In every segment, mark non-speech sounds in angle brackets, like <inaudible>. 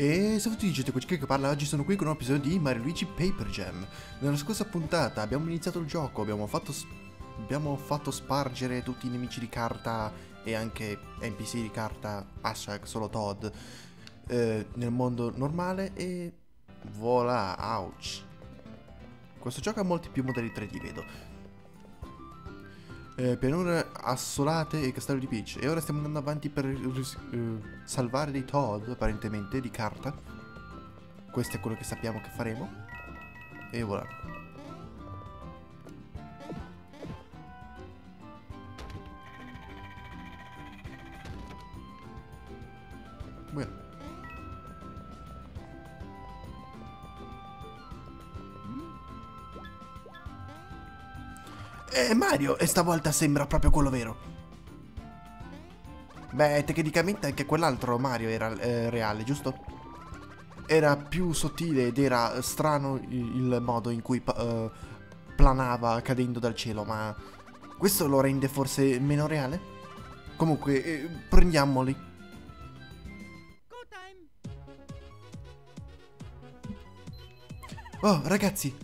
E se tutti dicete qui che parla oggi sono qui con un episodio di Mario Luigi Paper Jam. Nella scorsa puntata abbiamo iniziato il gioco, abbiamo fatto, abbiamo fatto spargere tutti i nemici di carta e anche NPC di carta, hashtag solo Todd, eh, nel mondo normale e voilà, ouch. Questo gioco ha molti più modelli 3D, vedo eh, pianure assolate e castello di Peach. E ora stiamo andando avanti per eh, salvare dei Toad, apparentemente, di carta. Questo è quello che sappiamo che faremo. E voilà. Eh, Mario, e stavolta sembra proprio quello vero. Beh, tecnicamente anche quell'altro Mario era eh, reale, giusto? Era più sottile ed era strano il modo in cui uh, planava cadendo dal cielo, ma questo lo rende forse meno reale? Comunque, eh, prendiamoli. Oh, ragazzi,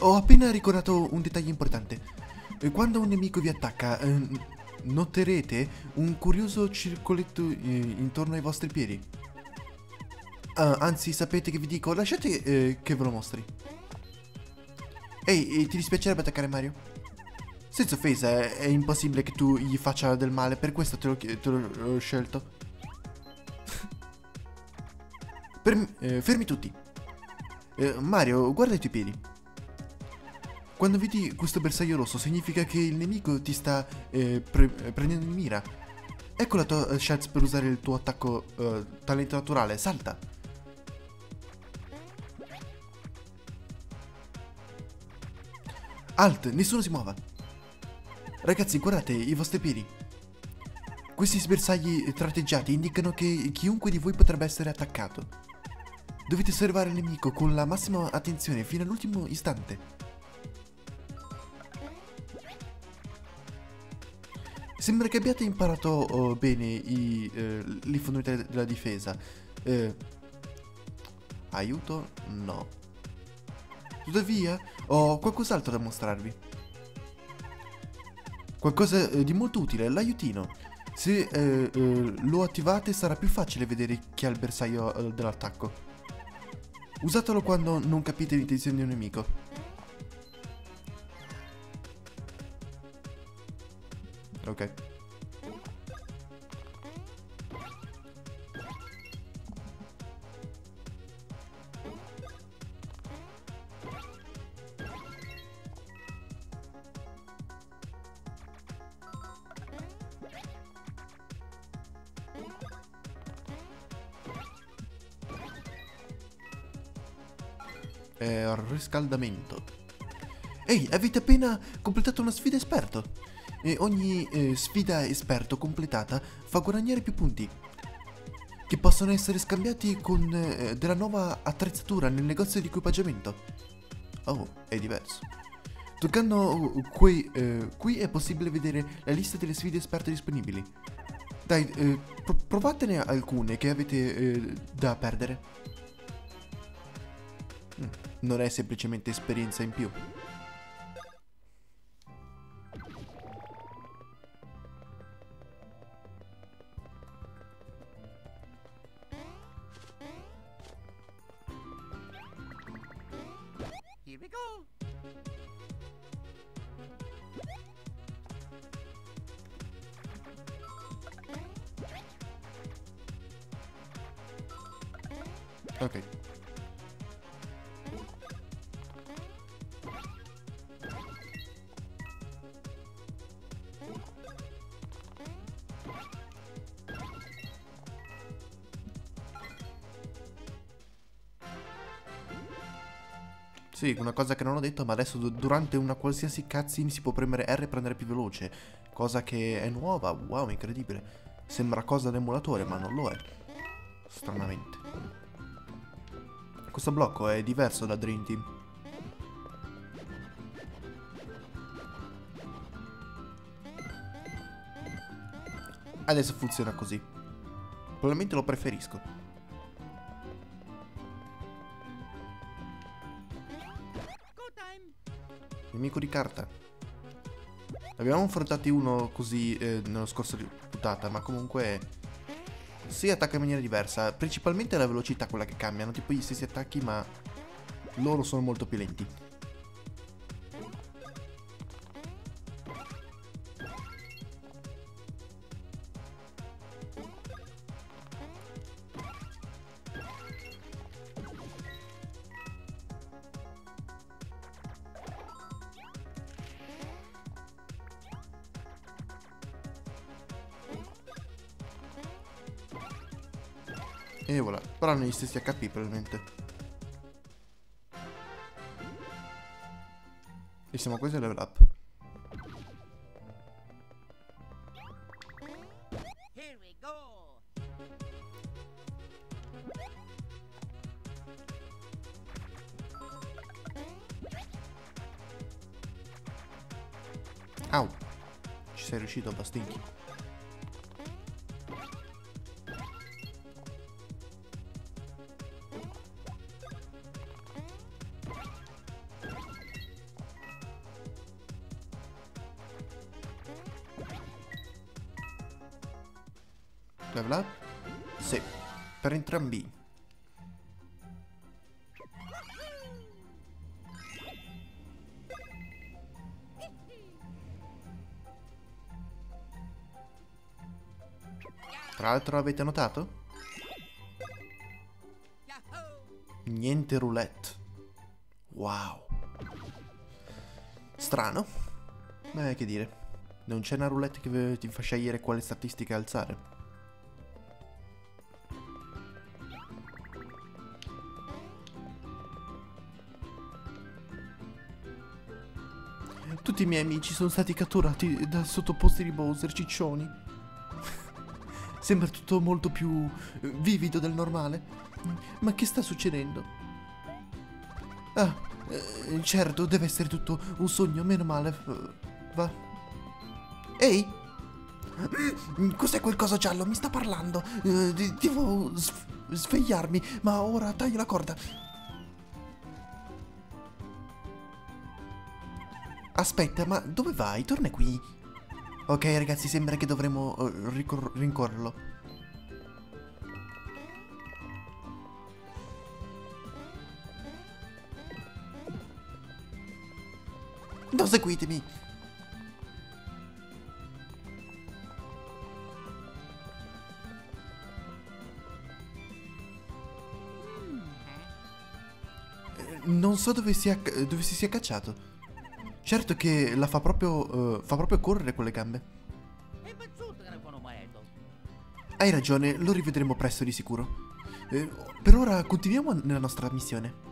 ho appena ricordato un dettaglio importante. Quando un nemico vi attacca, eh, noterete un curioso circoletto eh, intorno ai vostri piedi. Uh, anzi, sapete che vi dico? Lasciate eh, che ve lo mostri. Ehi, ti dispiacerebbe attaccare Mario? Senza offesa, è, è, impossibile che tu gli faccia del male, per questo te l'ho scelto. <laughs> per, eh, fermi tutti. Eh, Mario, guarda i tuoi piedi. Quando vedi questo bersaglio rosso significa che il nemico ti sta eh, pre prendendo in mira. Ecco la tua uh, chance per usare il tuo attacco uh, talento naturale, salta! Alt, nessuno si muova! Ragazzi, guardate i vostri piedi. Questi bersagli tratteggiati indicano che chiunque di voi potrebbe essere attaccato. Dovete osservare il nemico con la massima attenzione fino all'ultimo istante. Sembra che abbiate imparato oh, bene i, eh, le fondamentali della difesa. Eh, aiuto? No. Tuttavia, ho qualcos'altro da mostrarvi. Qualcosa eh, di molto utile, l'aiutino. Se eh, eh, lo attivate sarà più facile vedere chi ha il bersaglio eh, dell'attacco. Usatelo quando non capite l'intenzione di un nemico. Ok. Eh, riscaldamento. Ehi, avete appena completato una sfida esperto e ogni eh, sfida esperto completata fa guadagnare più punti che possono essere scambiati con eh, della nuova attrezzatura nel negozio di equipaggiamento. Oh, è diverso. Toccando qui, eh, qui è possibile vedere la lista delle sfide esperte disponibili. Dai, eh, pro provatene alcune che avete eh, da perdere. Mm, non è semplicemente esperienza in più. Ok. Sì, una cosa che non ho detto, ma adesso durante una qualsiasi cutscene si può premere R per andare più veloce. Cosa che è nuova, wow, incredibile. Sembra cosa d'emulatore, ma non lo è. Stranamente. Questo blocco è diverso da Dream Team. Adesso funziona così. Probabilmente lo preferisco. Nemico di carta. Abbiamo affrontati uno così eh, nella scorsa puntata, ma comunque si attacca in maniera diversa. Principalmente la velocità quella che cambiano, tipo gli stessi attacchi, ma loro sono molto più lenti. Gli stessi HP probabilmente. E siamo quasi a level up. Level up? Sì, per entrambi. Tra l'altro avete notato? Niente roulette. Wow. Strano. Beh, che dire. Non c'è una roulette che ti fa scegliere quale statistica alzare. Tutti i miei amici sono stati catturati da sottoposti di Bowser, ciccioni. <laughs> Sembra tutto molto più eh, vivido del normale. Ma che sta succedendo? Ah, eh, certo, deve essere tutto un sogno, meno male. Eh, Va. Ehi? <clears throat> Cos'è quel coso giallo? Mi sta parlando. Devo svegliarmi, ma ora taglio la corda. Aspetta, ma dove vai? Torna qui. Ok, ragazzi, sembra che dovremo ricor- rincorrerlo. Non seguitemi. Eh, Non so dove, sia, dove si sia cacciato. Certo che la fa proprio, eh, fa proprio correre con le gambe. E maeto. Hai ragione, lo rivedremo presto di sicuro. Eh, per ora continuiamo nella nostra missione.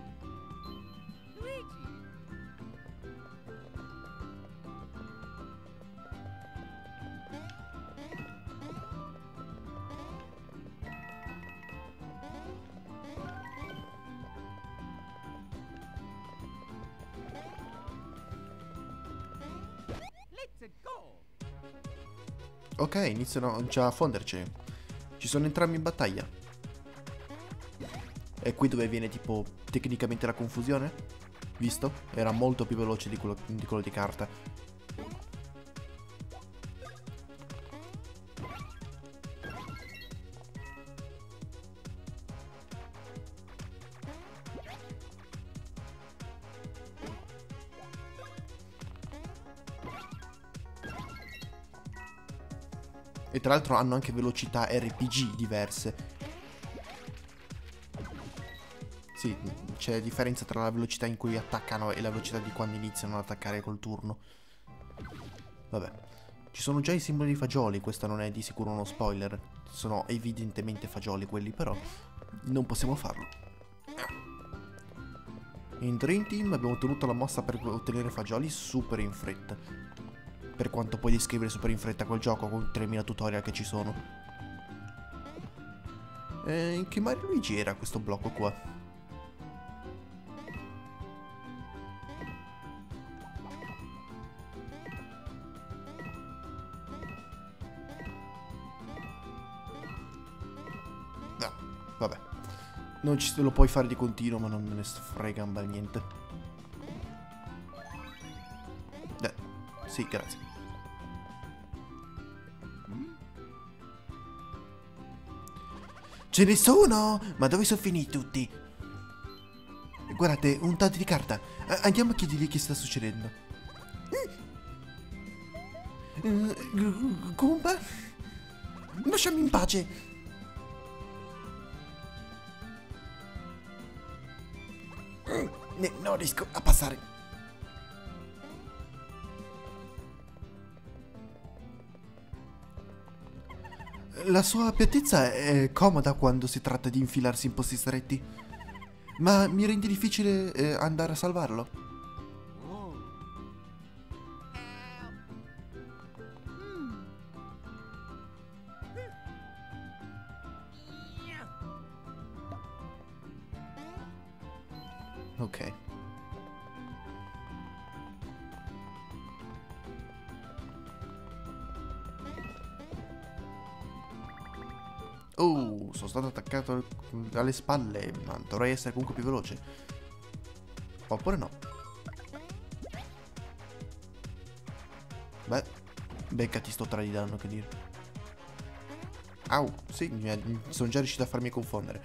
Ok, iniziano già a fonderci. Ci sono entrambi in battaglia. È qui dove viene tipo tecnicamente la confusione? Visto? Era molto più veloce di quello di, quello di carta. Tra l'altro hanno anche velocità RPG diverse. Sì, c'è differenza tra la velocità in cui attaccano e la velocità di quando iniziano ad attaccare col turno. Vabbè. Ci sono già i simboli di fagioli, questo non è di sicuro uno spoiler. Sono evidentemente fagioli quelli, però non possiamo farlo. In Dream Team abbiamo ottenuto la mossa per ottenere fagioli super in fretta. Per quanto puoi descrivere super in fretta quel gioco con 3000 tutorial che ci sono. E in che Mario Luigi era questo blocco qua? No, vabbè. Non ci lo puoi fare di continuo, ma non me ne frega un bel niente. Sì, grazie. Ce ne sono! Ma dove sono finiti tutti? Guardate, un tanto di carta. Andiamo a chiedergli che sta succedendo. Eh, Gu- Goomba? Lasciami in pace! Ne- non riesco a passare. La sua piattezza è comoda quando si tratta di infilarsi in posti stretti, ma mi rende difficile eh, andare a salvarlo. Alle spalle, ma dovrei essere comunque più veloce. Oppure no. Beh, beccati sto 3 di danno che dire. Au, sì, sono già riuscito a farmi confondere.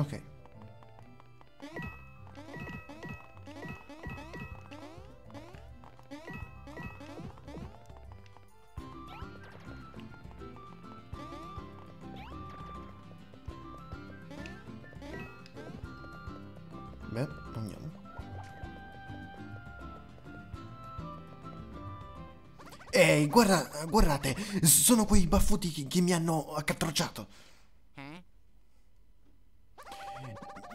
Ok. Beh, andiamo. Ehi, guarda, guardate, sono quei baffuti che, che mi hanno accatrocciato. Eh?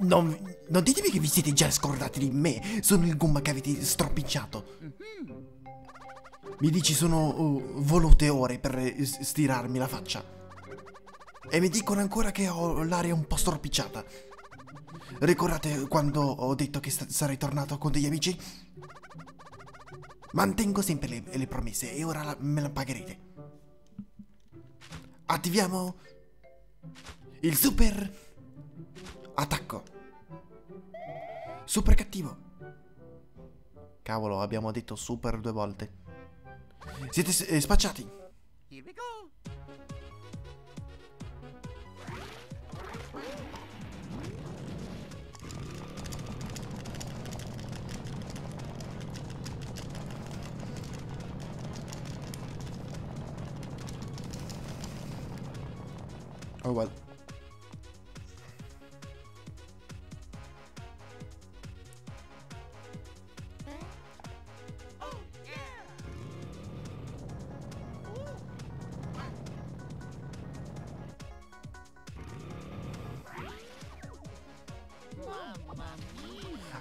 Non, non ditemi che vi siete già scordati di me. Sono il gomma che avete stropicciato. Mi dici sono uh, volute ore per eh, stirarmi la faccia. E mi dicono ancora che ho l'aria un po' stropicciata. Ricordate quando ho detto che sarei tornato con degli amici? Mantengo sempre le, le promesse e ora la- me la pagherete. Attiviamo il super Attacco. Super cattivo. Cavolo, abbiamo detto super due volte. Siete eh, spacciati. Oh well.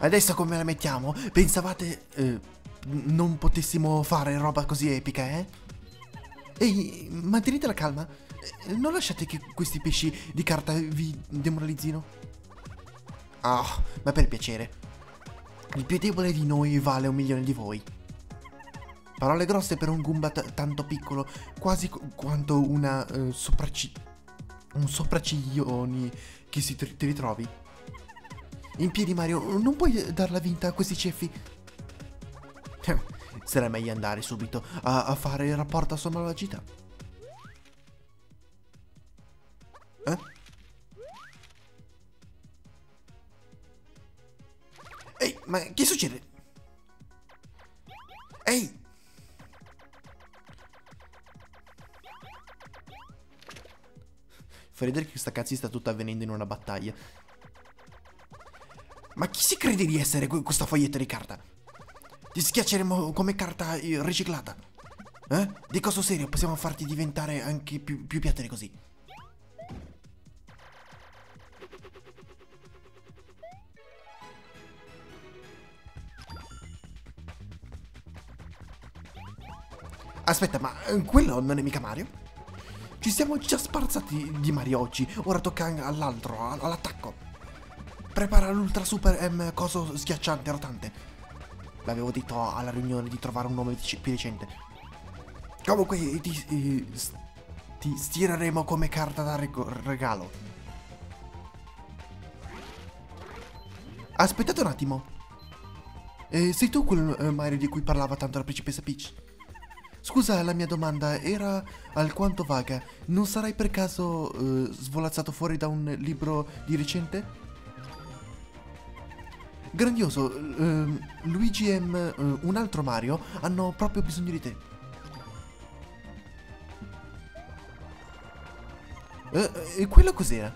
Adesso come la mettiamo? Pensavate eh, non potessimo fare roba così epica, eh? Ehi, mantenete la calma. Eh, Non lasciate che questi pesci di carta vi demoralizzino. Ah, ma per piacere. Il più debole di noi vale un milione di voi. Parole grosse per un Goomba tanto piccolo, quasi qu- quanto una eh, sopracci- un sopracciglioni che si ritrovi. In piedi Mario, non puoi darla vinta a questi ceffi? Sarà meglio andare subito a, a fare il rapporto a sua malvagità. Eh? Ehi, ma che succede? Ehi! Fa ridere che questa cazzi sta tutta avvenendo in una battaglia. Ma chi si crede di essere que- questa foglietta di carta? Ti schiacceremo come carta eh, riciclata. Eh? Di coso serio, possiamo farti diventare anche più, più piatte di così. Aspetta, ma eh, quello non è mica Mario? Ci siamo già sparzati di Mario oggi. Ora tocca all'altro, all'attacco. Prepara l'ultra super M coso schiacciante rotante. L'avevo detto alla riunione di trovare un nome più decente. Comunque ti, eh, ti stireremo come carta da regalo. Aspettate un attimo. Eh, sei tu quel eh, Mario di cui parlava tanto la principessa Peach? Scusa, la mia domanda era alquanto vaga. Non sarai per caso eh, svolazzato fuori da un libro di recente? Grandioso, ehm, Luigi e eh, un altro Mario hanno proprio bisogno di te. Eh, e quello cos'era?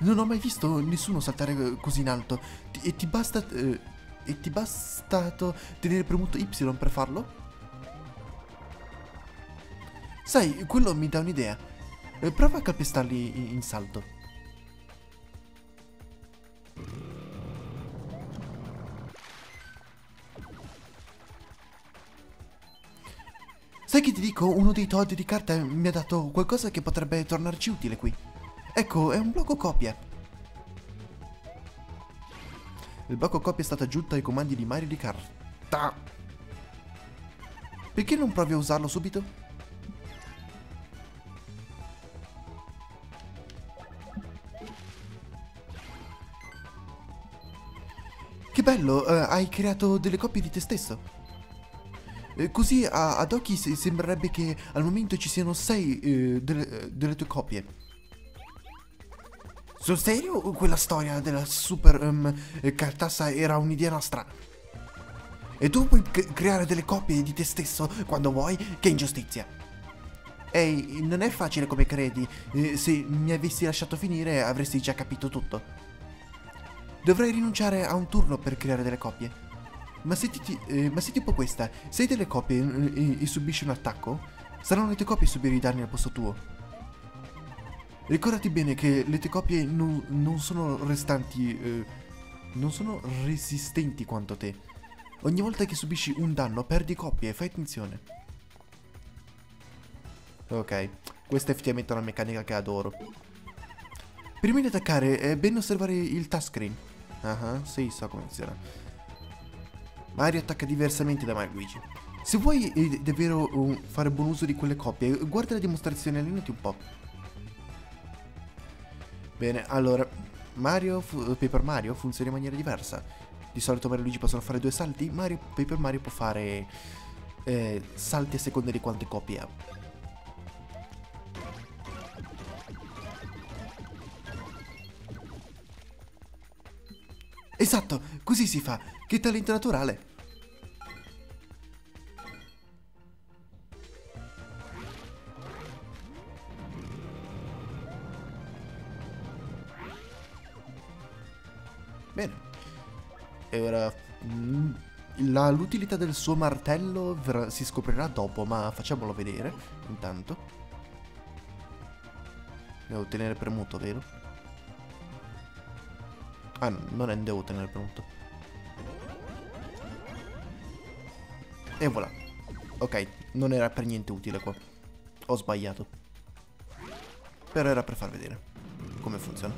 Non ho mai visto nessuno saltare eh, così in alto. Ti- e ti basta. eh, e ti bastato tenere premuto Y per farlo? Sai, quello mi dà un'idea. Eh, prova a calpestarli in, in salto. Sai che ti dico? Uno dei Todd di carta mi ha dato qualcosa che potrebbe tornarci utile qui. Ecco, è un blocco copia. Il blocco copia è stato aggiunto ai comandi di Mario di carta. Perché non provi a usarlo subito? Che bello, eh, hai creato delle copie di te stesso. Eh, così a- ad occhi se- sembrerebbe che al momento ci siano sei eh, delle, delle tue copie. Sul serio? Quella storia della super eh, cartassa era un'idea nostra. E tu puoi creare delle copie di te stesso quando vuoi? Che ingiustizia. Ehi, non è facile come credi. Eh, se mi avessi lasciato finire avresti già capito tutto. Dovrei rinunciare a un turno per creare delle copie. Ma se, ti- eh, ma se tipo questa, se hai delle copie eh, e, e subisci un attacco, saranno le tue copie a subire i danni al posto tuo. Ricordati bene che le tue copie non, non sono restanti, eh, non sono resistenti quanto te. Ogni volta che subisci un danno perdi copie, fai attenzione. Ok, questa è effettivamente una meccanica che adoro. Prima di attaccare è bene osservare il touchscreen. Ah, sì, so come funziona. Mario attacca diversamente da Mario Luigi. Se vuoi eh, davvero uh, fare buon uso di quelle coppie, guarda la dimostrazione allenati un po'. Bene, allora, Mario, fu- Paper Mario funziona in maniera diversa. Di solito Mario e Luigi possono fare due salti, Mario, Paper Mario può fare eh, salti a seconda di quante copie ha. Esatto, così si fa. Che talento naturale. Bene. E ora... mm, l'utilità del suo martello si scoprirà dopo, ma facciamolo vedere intanto. Devo tenere premuto, vero? Ah, no, non è devo tenere premuto. E voilà. Ok, non era per niente utile qua. Ho sbagliato. Però era per far vedere come funziona.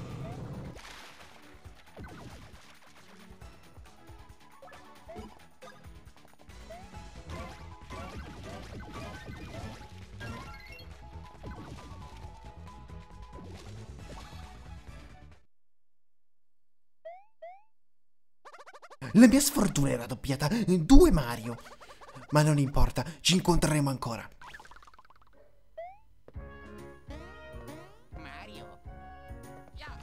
La mia sfortuna era doppiata. Due Mario. Ma non importa, ci incontreremo ancora. Mario. Yeah.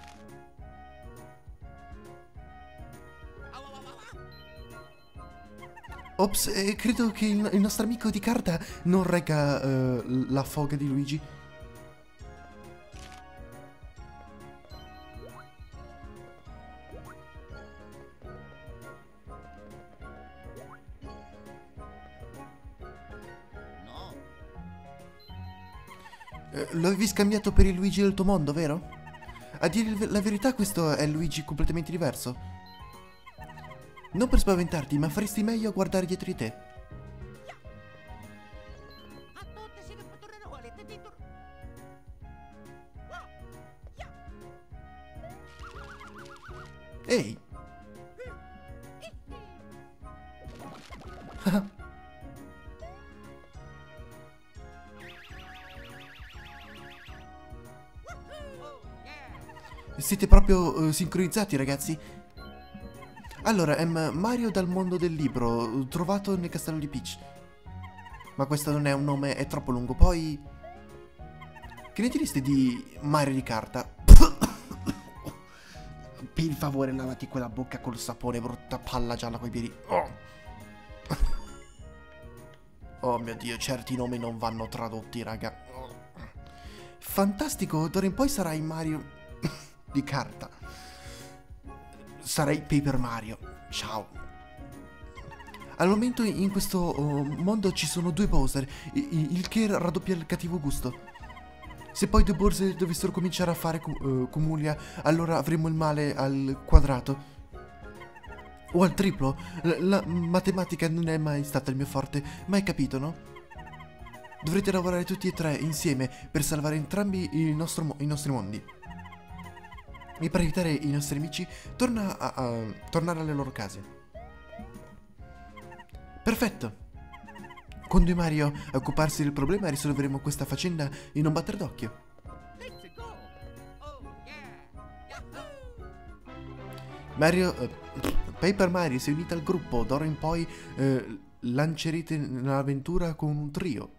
Ops, eh, credo che il, il nostro amico di carta non regga eh, la foga di Luigi. cambiato per il Luigi del tuo mondo, vero? A dire la verità questo è Luigi completamente diverso. Non per spaventarti, ma faresti meglio a guardare dietro di te. Ehi, Siete proprio eh, sincronizzati, ragazzi? Allora, ehm, Mario dal mondo del libro, trovato nel castello di Peach. Ma questo non è un nome, è troppo lungo. Poi... Che ne direste di Mario di carta? <coughs> Per favore, lavati quella bocca col sapone, brutta palla gialla coi piedi. Oh. <coughs> Oh mio dio, certi nomi non vanno tradotti, raga. Fantastico, d'ora in poi sarai Mario di carta. Sarai Paper Mario. Ciao. Al momento in questo oh, mondo ci sono due Bowser, il che raddoppia il cattivo gusto. Se poi due Bowser dovessero cominciare a fare eh, comulia, allora avremo il male al quadrato. O al triplo. L- la matematica non è mai stata il mio forte, mai capito, no? Dovrete lavorare tutti e tre insieme per salvare entrambi nostro i nostri mondi. E per aiutare i nostri amici, torna a, a tornare alle loro case. Perfetto. Con due Mario a occuparsi del problema risolveremo questa faccenda in un batter d'occhio. Mario... eh, Paper Mario si è unita al gruppo, d'ora in poi eh, lancerete nell'avventura con un trio.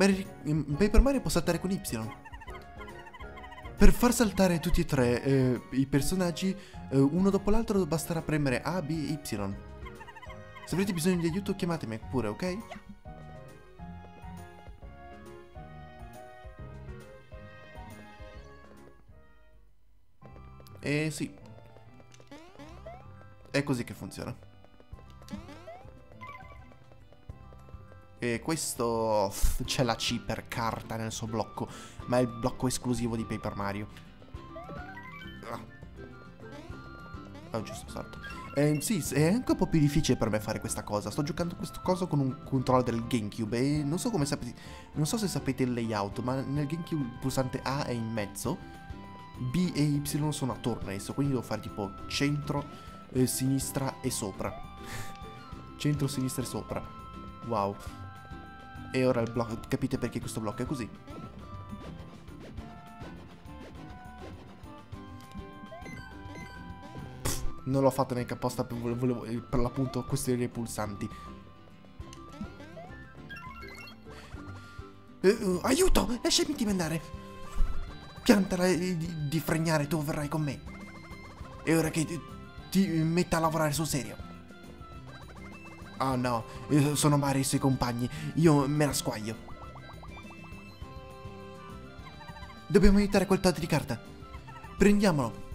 Mm, Paper Mario può saltare con Y. Per far saltare tutti e tre eh, i personaggi, eh, uno dopo l'altro basterà premere A, B Y. Se avrete bisogno di aiuto chiamatemi pure, ok? E sì. È così che funziona. E questo <laughs> c'è la C per carta nel suo blocco, ma è il blocco esclusivo di Paper Mario. Ah. Oh, giusto, salto. Eh, sì, è anche un po' più difficile per me fare questa cosa. Sto giocando questo coso con un controller del GameCube e non so come sapete. Non so se sapete il layout, ma nel GameCube il pulsante A è in mezzo, B e Y sono attorno a esso, quindi devo fare tipo centro, eh, sinistra e sopra. <laughs> centro, sinistra e sopra. Wow. E ora il blocco. Capite perché questo blocco è così? Pff, non l'ho fatto neanche apposta per, volevo, eh, per l'appunto questione dei pulsanti. Eh, eh, aiuto! Lasciami andare! Piantala di, di fregnare, tu verrai con me. E ora che ti, ti metta a lavorare sul serio. Oh no, eh, sono Mario e i suoi compagni. Io me la squaglio. Dobbiamo aiutare quel Todd di carta. Prendiamolo.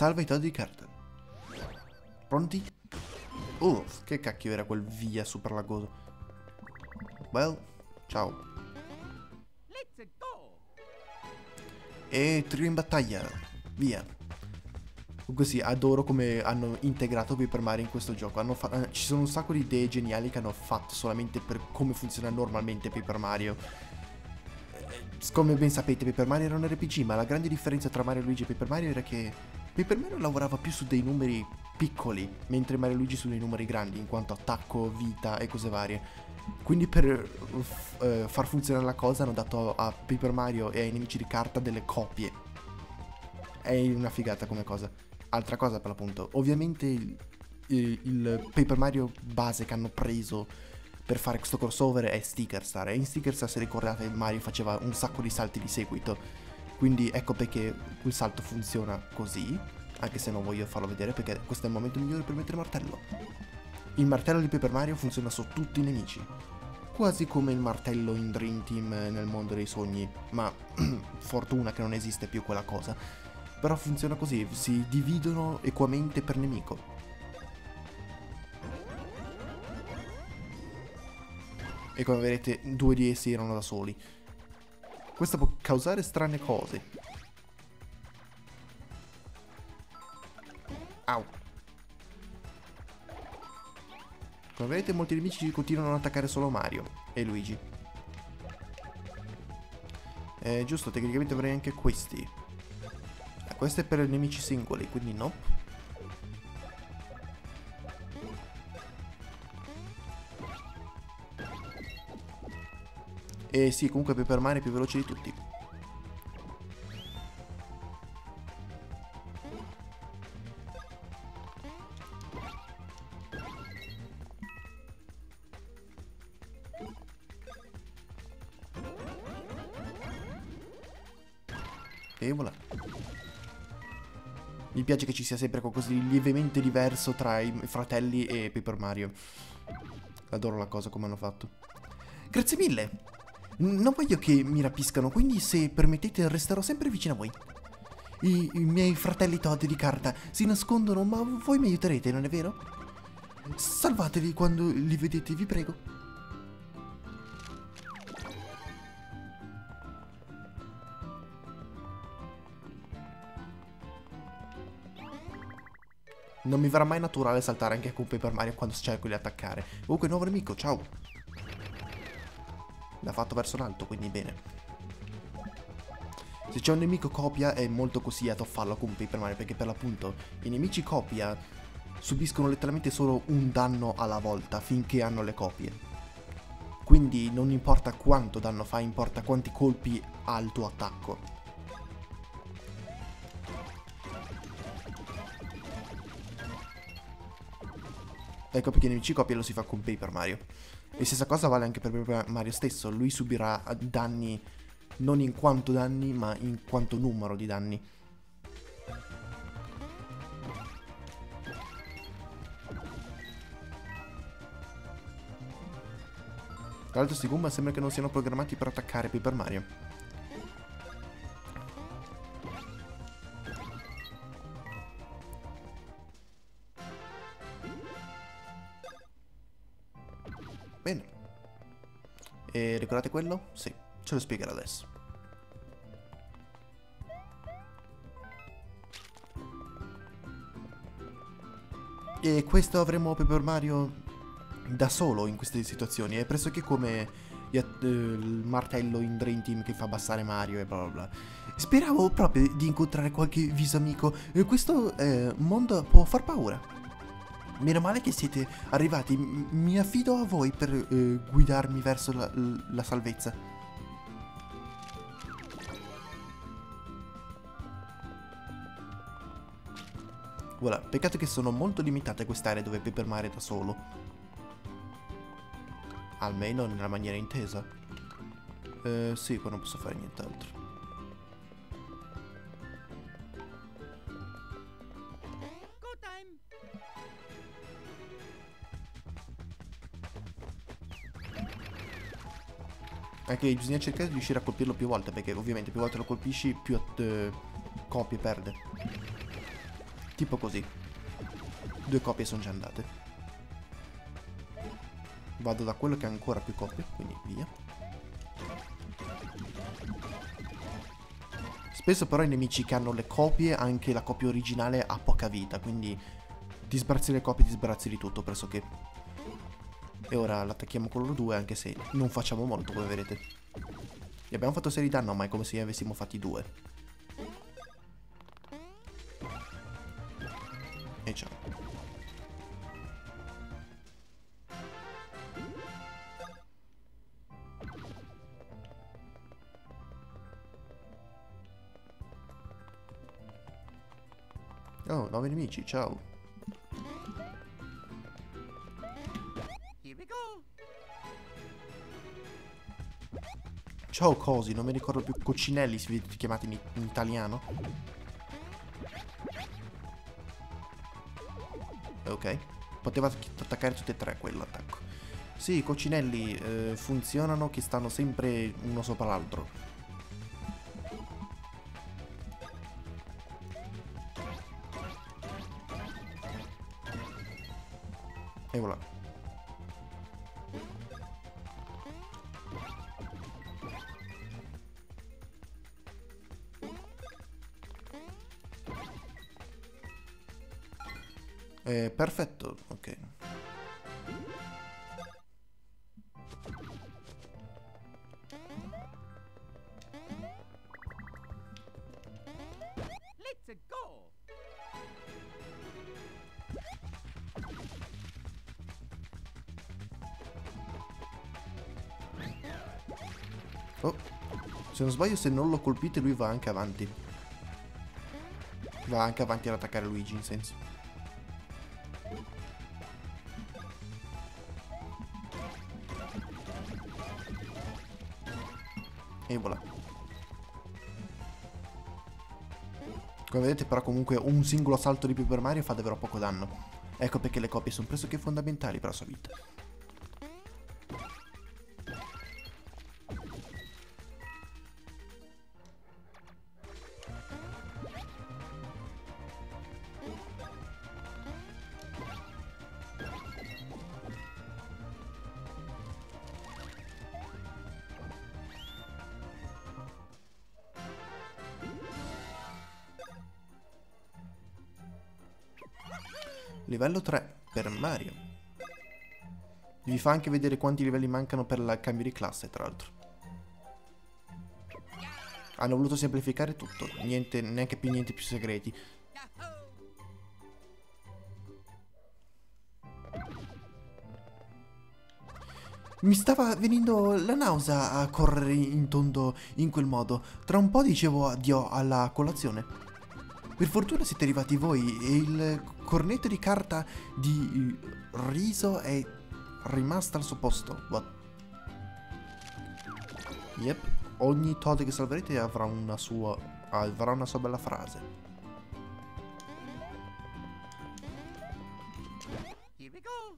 Salva i Todd di carta. Pronti? Oh, che cacchio era quel via super lagoso. Well, ciao. E trio in battaglia. Via. Comunque sì, adoro come hanno integrato Paper Mario in questo gioco. Eh, ci sono un sacco di idee geniali che hanno fatto solamente per come funziona normalmente Paper Mario. Eh, Come ben sapete, Paper Mario era un RPG, ma la grande differenza tra Mario Luigi e Paper Mario era che Paper Mario lavorava più su dei numeri piccoli, mentre Mario Luigi su dei numeri grandi, in quanto attacco, vita e cose varie. Quindi per eh, far funzionare la cosa hanno dato a Paper Mario e ai nemici di carta delle copie. È una figata come cosa. Altra cosa per l'appunto, ovviamente il- il Paper Mario base che hanno preso per fare questo crossover è Sticker Star. E in Sticker Star, se ricordate, Mario faceva un sacco di salti di seguito. Quindi ecco perché quel salto funziona così. Anche se non voglio farlo vedere perché questo è il momento migliore per mettere il martello. Il martello di Paper Mario funziona su tutti i nemici. quasi come il martello in Dream Team nel mondo dei sogni, ma <clears throat> fortuna che non esiste più quella cosa. Però funziona così, si dividono equamente per nemico. E come vedete, due di essi erano da soli. Questo può causare strane cose. Au. Come vedete molti nemici continuano ad attaccare solo Mario e Luigi. Eh, giusto, tecnicamente avrei anche questi. Eh, questo è per nemici singoli, quindi no. E sì, comunque Paper Mario è più veloce di tutti. E voilà. Mi piace che ci sia sempre qualcosa di lievemente diverso tra i fratelli e Paper Mario. Adoro la cosa come hanno fatto. Grazie mille! Non voglio che mi rapiscano, quindi se permettete resterò sempre vicino a voi. I, i miei fratelli Todd di carta si nascondono, ma voi mi aiuterete, non è vero? Salvateli quando li vedete, vi prego. Non mi verrà mai naturale saltare anche con Paper Mario quando cerco di attaccare. Comunque, nuovo nemico, ciao! L'ha fatto verso l'alto, quindi bene. Se c'è un nemico copia è molto consigliato farlo con Paper Mario perché per l'appunto i nemici copia subiscono letteralmente solo un danno alla volta finché hanno le copie. Quindi non importa quanto danno fa, importa quanti colpi ha il tuo attacco. Ecco perché i nemici copia lo si fa con Paper Mario. E stessa cosa vale anche per Mario stesso. Lui subirà danni non in quanto danni, ma in quanto numero di danni. Tra l'altro sti Goomba sembra che non siano programmati per attaccare Paper Mario. Ricordate quello? Sì, ce lo spiegherò adesso. E questo avremo Paper Mario da solo in queste situazioni. È pressoché come eh, il martello in Dream Team che fa abbassare Mario e bla bla bla. Speravo proprio di incontrare qualche viso amico. Questo eh, mondo può far paura. Meno male che siete arrivati. Mi affido a voi per eh, guidarmi verso la, la salvezza. Voilà, peccato che sono molto limitate queste aree dove Mario è da solo. Almeno nella maniera intesa. Eh, sì, qua non posso fare nient'altro. Anche bisogna cercare di riuscire a colpirlo più volte, perché ovviamente più volte lo colpisci, più eh, copie perde. Tipo così. Due copie sono già andate. Vado da quello che ha ancora più copie, quindi via. Spesso però i nemici che hanno le copie, anche la copia originale ha poca vita, quindi ti sbrazzi le copie, ti sbrazzi di tutto pressoché. E ora l'attacchiamo con loro due, anche se non facciamo molto, come vedete. Gli abbiamo fatto 6 di danno, ma è come se ne avessimo fatti due. E ciao. Oh, nuovi nemici, ciao. Ciao Cosi, non mi ricordo più Coccinelli si vede chiamati in, in italiano. Ok. Poteva attaccare tutte e tre quell'attacco. Sì, i coccinelli eh, funzionano che stanno sempre uno sopra l'altro. Oh, se non sbaglio, se non lo colpite, lui va anche avanti. Va anche avanti ad attaccare Luigi, in senso. E voilà. Come vedete però comunque un singolo salto di Paper Mario fa davvero poco danno. Ecco perché le copie sono pressoché fondamentali per la sua vita. Livello 3 per Mario. Vi fa anche vedere quanti livelli mancano per il cambio di classe, tra l'altro. Hanno voluto semplificare tutto, niente, neanche più niente più segreti. Mi stava venendo la nausea a correre in tondo in quel modo. Tra un po' dicevo addio alla colazione. Per fortuna siete arrivati voi e il cornetto di carta di riso è rimasto al suo posto. What? Yep, ogni Todd che salverete avrà una sua avrà una sua bella frase. Here we go.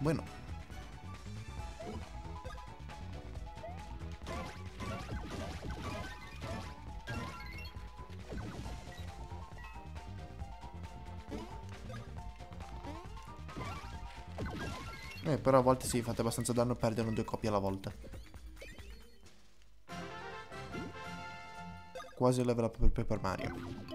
Bueno. Eh, però a volte sì, fate abbastanza danno e perdono due copie alla volta. Quasi level up per Paper Mario.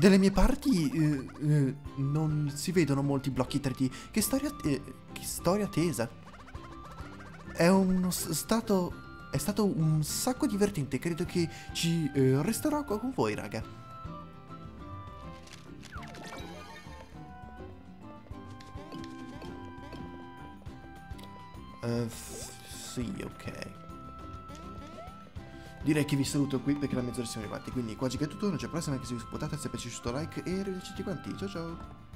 Delle mie parti eh, eh, non si vedono molti blocchi 3D. Che storia, eh, che storia tesa. È uno stato... È stato un sacco divertente. Credo che ci eh, resterò con voi, raga. Direi che vi saluto qui perché la mezz'ora siamo arrivati. Quindi qua già che è tutto, non c'è prossima che se vi supportate, se è piaciuto like e arrivederci tutti quanti. Ciao ciao.